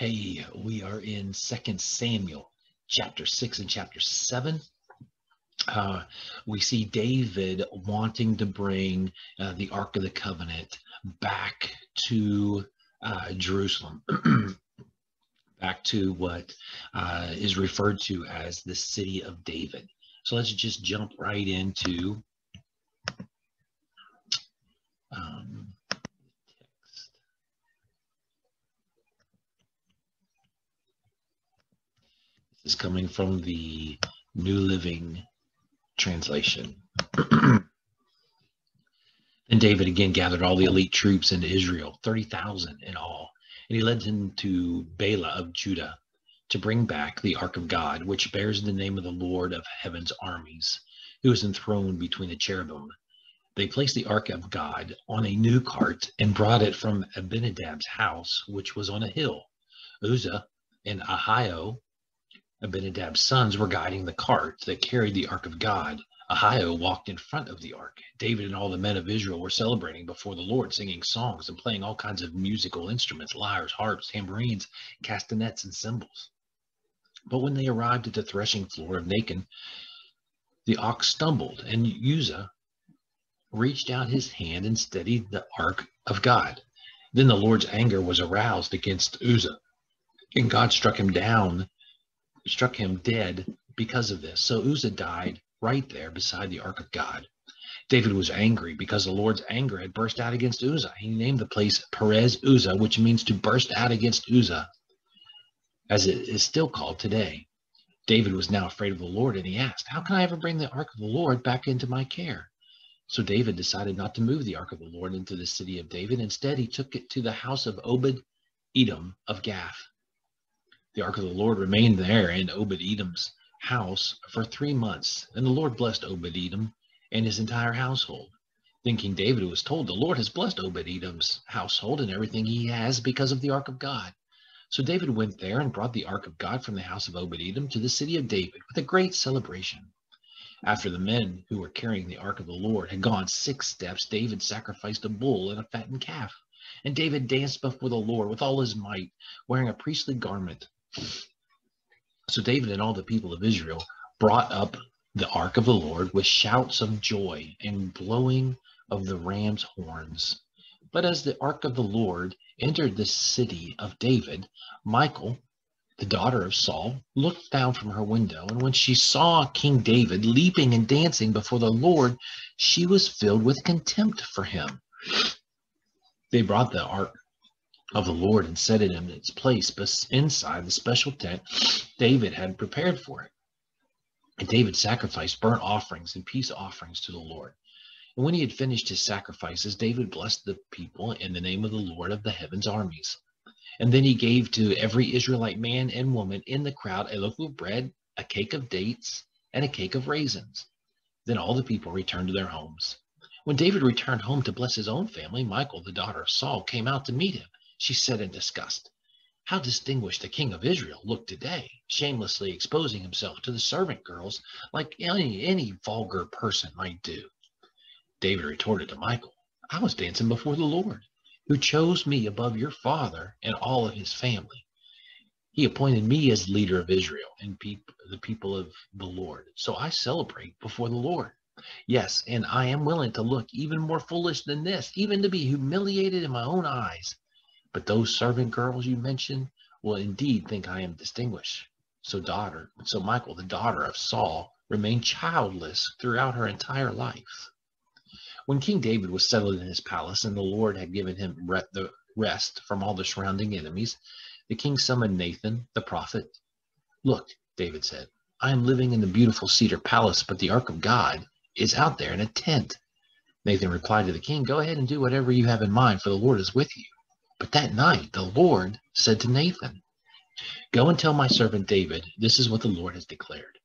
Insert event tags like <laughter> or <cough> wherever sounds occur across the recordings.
Hey, we are in Second Samuel, chapter 6 and chapter 7. Uh, we see David wanting to bring uh, the Ark of the Covenant back to uh, Jerusalem, <clears throat> back to what uh, is referred to as the city of David. So let's just jump right into um, text. This is coming from the New Living Translation. <clears throat> David again gathered all the elite troops into Israel, 30,000 in all, and he led them to Baalah of Judah to bring back the Ark of God, which bears the name of the Lord of heaven's armies, who is enthroned between the cherubim. They placed the Ark of God on a new cart and brought it from Abinadab's house, which was on a hill. Uzzah and Ahio, Abinadab's sons, were guiding the cart that carried the Ark of God. Ahio walked in front of the ark. David and all the men of Israel were celebrating before the Lord, singing songs and playing all kinds of musical instruments, lyres, harps, tambourines, castanets, and cymbals. But when they arrived at the threshing floor of Nacon, the ox stumbled, and Uzzah reached out his hand and steadied the ark of God. Then the Lord's anger was aroused against Uzzah, and God struck him down, struck him dead because of this. So Uzzah died right there beside the ark of God. David was angry because the Lord's anger had burst out against Uzzah. He named the place Perez Uzzah, which means to burst out against Uzzah, as it is still called today. David was now afraid of the Lord, and he asked, How can I ever bring the ark of the Lord back into my care? So David decided not to move the ark of the Lord into the city of David. Instead, he took it to the house of Obed Edom of Gath. The ark of the Lord remained there in Obed Edom's house for three months, and the Lord blessed Obed Edom and his entire household. Then King David was told, The Lord has blessed Obed Edom's household and everything he has because of the ark of God. So David went there and brought the ark of God from the house of Obed Edom to the city of David with a great celebration. After the men who were carrying the ark of the Lord had gone six steps, David sacrificed a bull and a fattened calf. And David danced before the Lord with all his might, wearing a priestly garment. So David and all the people of Israel brought up the ark of the Lord with shouts of joy and blowing of the ram's horns. But as the ark of the Lord entered the city of David, Michal, the daughter of Saul, looked down from her window, and when she saw King David leaping and dancing before the Lord, she was filled with contempt for him. They brought the ark of the Lord and set it in its place inside the special tent David had prepared for it. And David sacrificed burnt offerings and peace offerings to the Lord. And when he had finished his sacrifices, David blessed the people in the name of the Lord of the heavens armies. And then he gave to every Israelite man and woman in the crowd a loaf of bread, a cake of dates, and a cake of raisins. Then all the people returned to their homes. When David returned home to bless his own family, Michal, the daughter of Saul, came out to meet him. She said in disgust, How distinguished the king of Israel looked today, shamelessly exposing himself to the servant girls like any, any vulgar person might do. David retorted to Michal, I was dancing before the Lord, who chose me above your father and all of his family. He appointed me as leader of Israel and peop- the people of the Lord. So I celebrate before the Lord. Yes, and I am willing to look even more foolish than this, even to be humiliated in my own eyes. But those servant girls you mentioned will indeed think I am distinguished. So daughter, so Michal, the daughter of Saul, remained childless throughout her entire life. When King David was settled in his palace and the Lord had given him rest from all the surrounding enemies, the king summoned Nathan, the prophet. Look, David said, I am living in the beautiful cedar palace, but the ark of God is out there in a tent. Nathan replied to the king, Go ahead and do whatever you have in mind, for the Lord is with you. But that night the Lord said to Nathan, Go and tell my servant David, this is what the Lord has declared.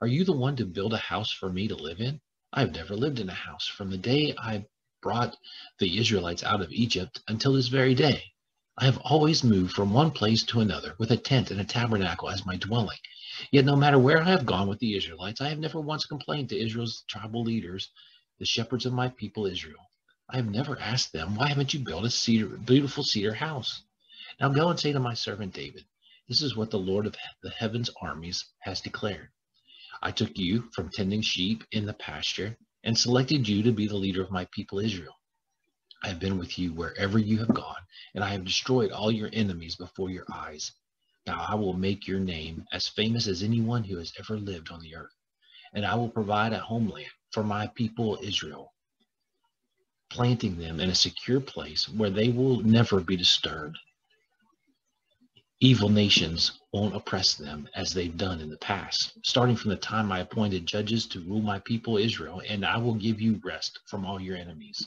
Are you the one to build a house for me to live in? I have never lived in a house from the day I brought the Israelites out of Egypt until this very day. I have always moved from one place to another with a tent and a tabernacle as my dwelling. Yet no matter where I have gone with the Israelites, I have never once complained to Israel's tribal leaders, the shepherds of my people Israel. I have never asked them, why haven't you built a cedar, beautiful cedar house? Now go and say to my servant David, this is what the Lord of the heavens armies has declared. I took you from tending sheep in the pasture and selected you to be the leader of my people Israel. I have been with you wherever you have gone, and I have destroyed all your enemies before your eyes. Now I will make your name as famous as anyone who has ever lived on the earth, and I will provide a homeland for my people Israel, planting them in a secure place where they will never be disturbed. Evil nations won't oppress them as they've done in the past, starting from the time I appointed judges to rule my people Israel, and I will give you rest from all your enemies.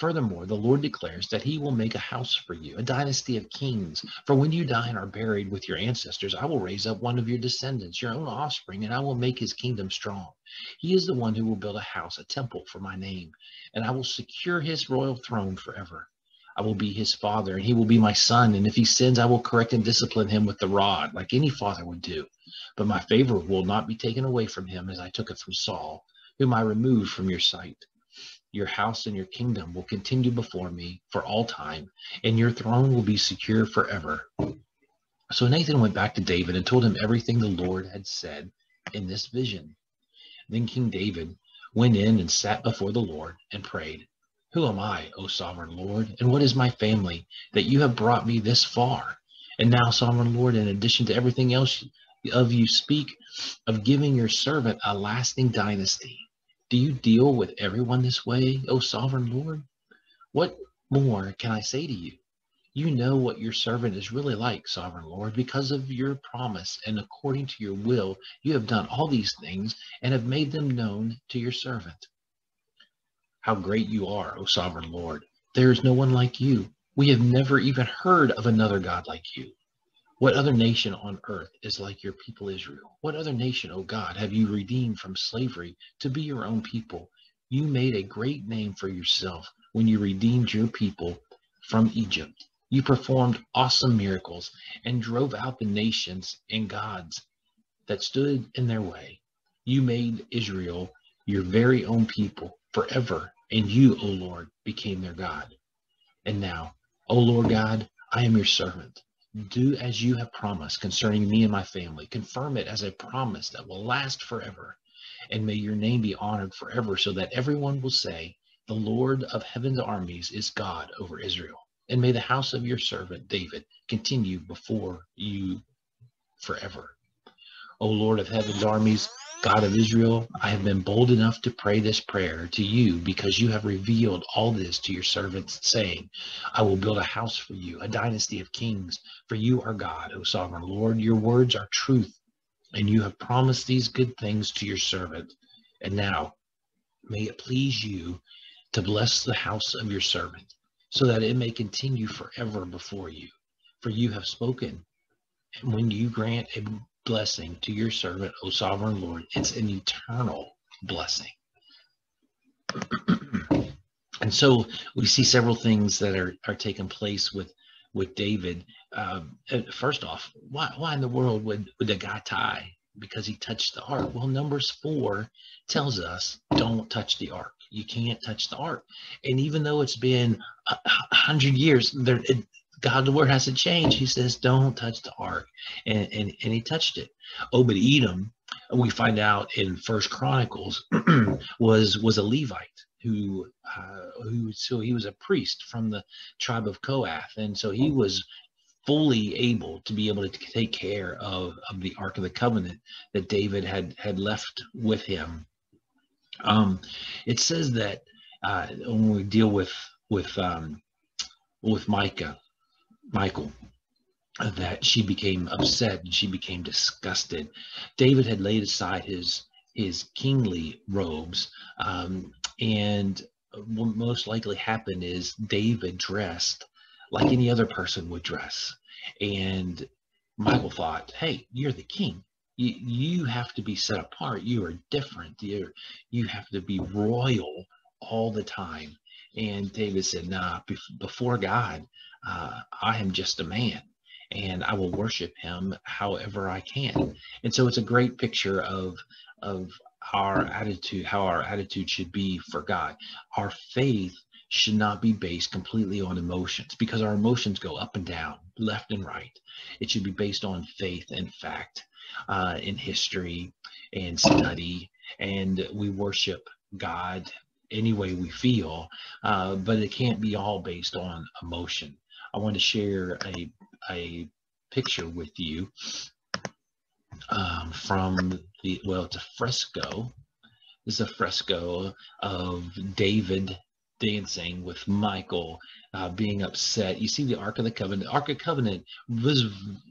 Furthermore, the Lord declares that he will make a house for you, a dynasty of kings. For when you die and are buried with your ancestors, I will raise up one of your descendants, your own offspring, and I will make his kingdom strong. He is the one who will build a house, a temple for my name, and I will secure his royal throne forever. I will be his father, and he will be my son. And if he sins, I will correct and discipline him with the rod, like any father would do. But my favor will not be taken away from him as I took it from Saul, whom I removed from your sight. Your house and your kingdom will continue before me for all time, and your throne will be secure forever. So Nathan went back to David and told him everything the Lord had said in this vision. Then King David went in and sat before the Lord and prayed, Who am I, O sovereign Lord, and what is my family, that you have brought me this far? And now, sovereign Lord, in addition to everything else of you speak of giving your servant a lasting dynasty. Do you deal with everyone this way, O sovereign Lord? What more can I say to you? You know what your servant is really like, sovereign Lord, because of your promise and according to your will, you have done all these things and have made them known to your servant. How great you are, O sovereign Lord. There is no one like you. We have never even heard of another God like you. What other nation on earth is like your people Israel? What other nation, O God, have you redeemed from slavery to be your own people? You made a great name for yourself when you redeemed your people from Egypt. You performed awesome miracles and drove out the nations and gods that stood in their way. You made Israel your very own people forever, and you, O Lord, became their God. And now, O Lord God, I am your servant. Do as you have promised concerning me and my family. Confirm it as a promise that will last forever. And may your name be honored forever so that everyone will say, The Lord of heaven's armies is God over Israel. And may the house of your servant David continue before you forever. O Lord of heaven's armies, God of Israel, I have been bold enough to pray this prayer to you because you have revealed all this to your servants, saying, I will build a house for you, a dynasty of kings, for you are God, O sovereign Lord. Your words are truth, and you have promised these good things to your servant. And now, may it please you to bless the house of your servant, so that it may continue forever before you. For you have spoken, and when you grant a blessing to your servant, O sovereign Lord. It's an eternal blessing. <clears throat> and so we see several things that are, are taking place with with David. Um, first off, why, why in the world would, would the guy tie? Because he touched the ark. Well, Numbers 4 tells us don't touch the ark. You can't touch the ark. And even though it's been a, hundred years, there, it, God, the word hasn't changed. He says, don't touch the ark. And, and, and he touched it. Obed Edom, we find out in First Chronicles, <clears throat> was was a Levite who uh, who so he was a priest from the tribe of Kohath, and so he was fully able to be able to take care of, of the Ark of the Covenant that David had had left with him. Um, it says that uh, when we deal with with um, with Micah, Michal, that she became upset and she became disgusted. David had laid aside his his kingly robes, um, and what most likely happened is David dressed like any other person would dress, and Michal thought, "Hey, you're the king. You, you have to be set apart. You are different. You you have to be royal all the time." And David said, "Nah, before God, uh, I am just a man and I will worship him however I can. And so it's a great picture of of our attitude, how our attitude should be for God. Our faith should not be based completely on emotions because our emotions go up and down, left and right. It should be based on faith and fact, uh, in history and study, and we worship God any way we feel, uh, but it can't be all based on emotion. I want to share a a picture with you um, from the well, it's a fresco. This is a fresco of David dancing with Michal, uh, being upset. You see the Ark of the Covenant. The Ark of the Covenant was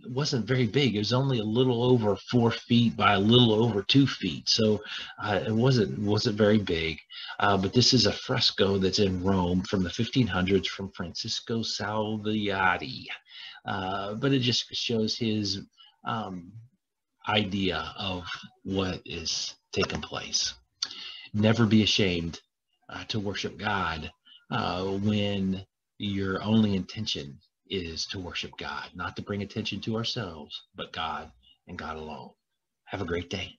wasn't very big. It was only a little over four feet by a little over two feet, so uh, it wasn't wasn't very big. Uh, but this is a fresco that's in Rome from the 1500s from Francisco Salviati. Uh, but it just shows his um, idea of what is taking place. Never be ashamed uh, to worship God uh, when your only intention is to worship God, not to bring attention to ourselves, but God and God alone. Have a great day.